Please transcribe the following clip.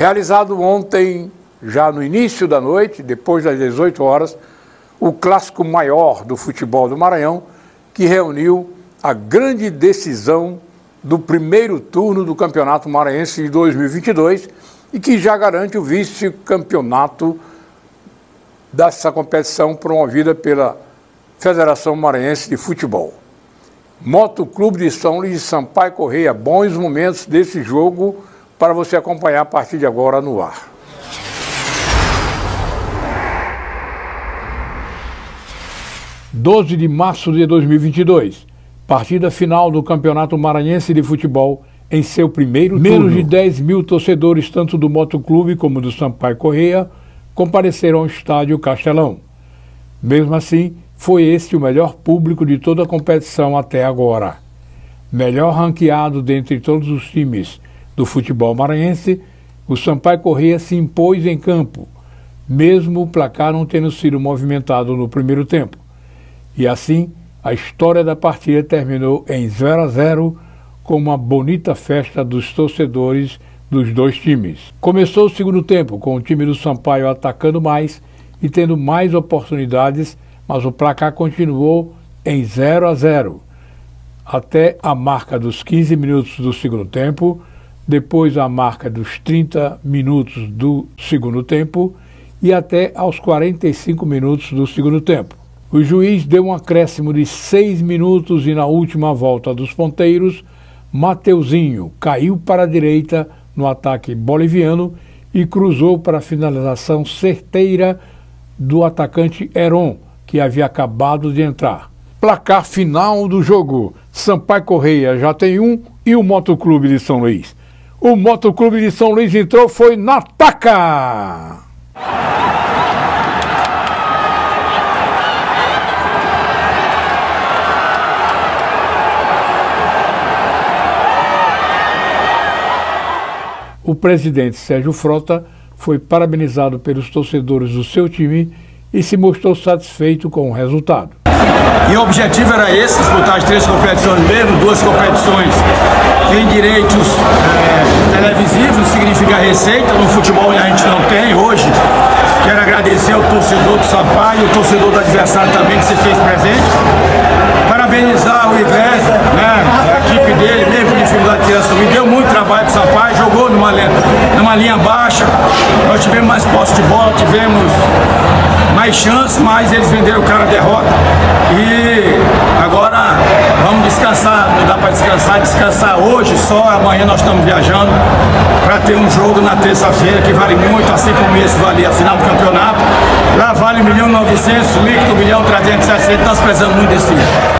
Realizado ontem, já no início da noite, depois das 18 horas, o clássico maior do futebol do Maranhão, que reuniu a grande decisão do primeiro turno do Campeonato Maranhense de 2022 e que já garante o vice-campeonato dessa competição promovida pela Federação Maranhense de Futebol. Moto Clube de São Luís de Sampaio Correia, bons momentos desse jogo para você acompanhar a partir de agora no ar. Doze de março de 2022, partida final do Campeonato Maranhense de Futebol em seu primeiro turno. Menos de 10 mil torcedores, tanto do Motoclube como do Sampaio Correia, compareceram ao estádio Castelão. Mesmo assim, foi este o melhor público de toda a competição até agora. Melhor ranqueado dentre todos os times do futebol maranhense, o Sampaio Correia se impôs em campo, mesmo o placar não tendo sido movimentado no primeiro tempo. E assim, a história da partida terminou em 0 a 0 com uma bonita festa dos torcedores dos dois times. Começou o segundo tempo com o time do Sampaio atacando mais e tendo mais oportunidades, mas o placar continuou em 0 a 0 até a marca dos 15 minutos do segundo tempo, depois a marca dos 30 minutos do segundo tempo e até aos 45 minutos do segundo tempo. O juiz deu um acréscimo de 6 minutos e na última volta dos ponteiros, Mateuzinho caiu para a direita no ataque boliviano e cruzou para a finalização certeira do atacante Heron, que havia acabado de entrar. Placar final do jogo: Sampaio Correia já tem um e o Motoclube de São Luís. O Motoclube de São Luís entrou foi na taca! o presidente Sérgio Frota foi parabenizado pelos torcedores do seu time e se mostrou satisfeito com o resultado. E o objetivo era esse, disputar as três competições mesmo, duas competições têm direitos é, televisivos, significa receita, no futebol a gente não tem hoje. Quero agradecer ao torcedor do Sampaio, o torcedor do adversário também que se fez presente. Parabenizar o Iglesias, né, a equipe dele, mesmo com dificuldade de e deu muito trabalho para o Sampaio, jogou numa, numa linha baixa, nós tivemos mais posse de bola, tivemos mais chances, mas eles venderam o cara a derrota. E agora vamos descansar, não dá para descansar, descansar hoje só, amanhã nós estamos viajando para ter um jogo na terça-feira que vale muito, assim como esse valia a final do campeonato. Lá vale 1 milhão 900, líquido 1 milhão 360, nós precisamos muito desse dinheiro.